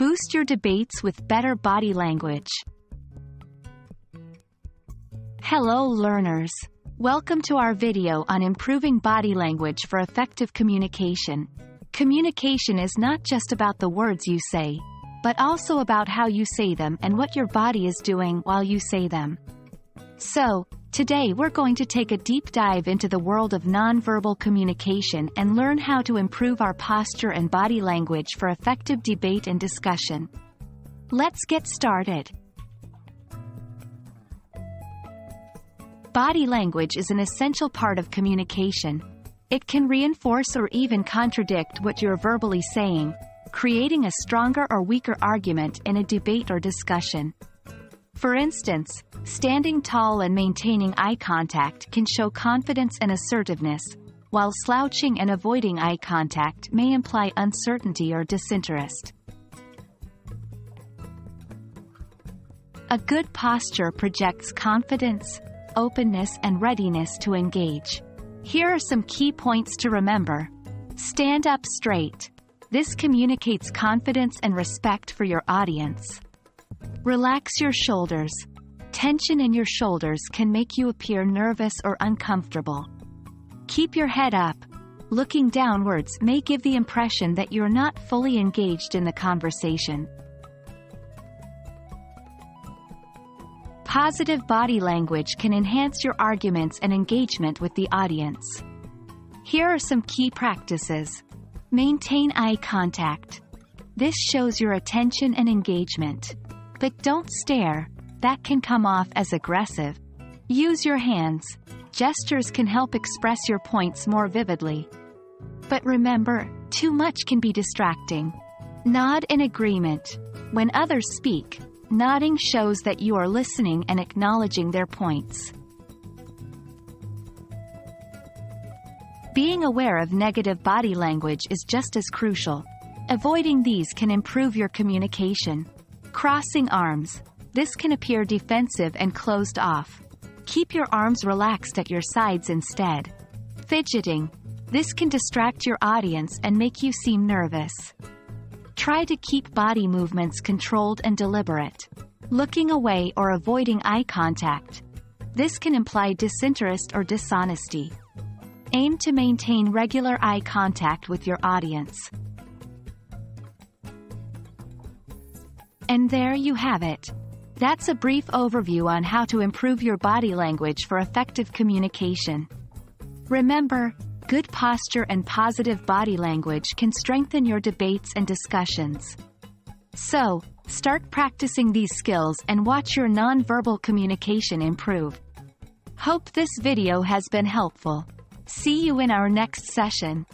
Boost your debates with better body language. Hello learners. Welcome to our video on improving body language for effective communication. Communication is not just about the words you say, but also about how you say them and what your body is doing while you say them. So, today we're going to take a deep dive into the world of nonverbal communication and learn how to improve our posture and body language for effective debate and discussion. Let's get started. Body language is an essential part of communication. It can reinforce or even contradict what you're verbally saying, creating a stronger or weaker argument in a debate or discussion. For instance, standing tall and maintaining eye contact can show confidence and assertiveness, while slouching and avoiding eye contact may imply uncertainty or disinterest. A good posture projects confidence, openness and readiness to engage. Here are some key points to remember. Stand up straight. This communicates confidence and respect for your audience. Relax your shoulders. Tension in your shoulders can make you appear nervous or uncomfortable. Keep your head up. Looking downwards may give the impression that you're not fully engaged in the conversation. Positive body language can enhance your arguments and engagement with the audience. Here are some key practices. Maintain eye contact. This shows your attention and engagement. But don't stare, that can come off as aggressive. Use your hands. Gestures can help express your points more vividly. But remember, too much can be distracting. Nod in agreement. When others speak, Nodding shows that you are listening and acknowledging their points. Being aware of negative body language is just as crucial. Avoiding these can improve your communication. Crossing arms. This can appear defensive and closed off. Keep your arms relaxed at your sides instead. Fidgeting. This can distract your audience and make you seem nervous. Try to keep body movements controlled and deliberate. Looking away or avoiding eye contact. This can imply disinterest or dishonesty. Aim to maintain regular eye contact with your audience. And there you have it. That's a brief overview on how to improve your body language for effective communication. Remember, good posture and positive body language can strengthen your debates and discussions. So, start practicing these skills and watch your nonverbal communication improve. Hope this video has been helpful. See you in our next session.